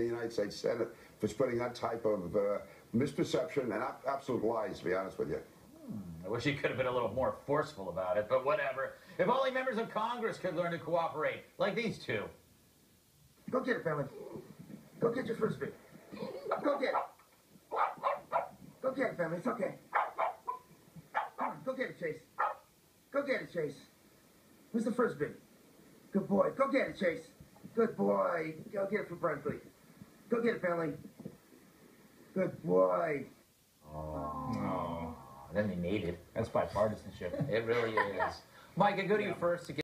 the United States Senate for spreading that type of uh, misperception and ab- absolute lies, to be honest with you. I wish he could have been a little more forceful about it, but whatever. If only members of Congress could learn to cooperate, like these two. Go get it, family. Go get your frisbee. Go get it. Go get it, family. It's okay. Come on, go get it, Chase. Go get it, Chase. Where's the frisbee? Good boy. Go get it, Chase. Good boy. Go get it for Bradley. Go get it, family. Good boy. Oh. Then they made it. That's bipartisanship. It really is. Mike, I go to you first to get.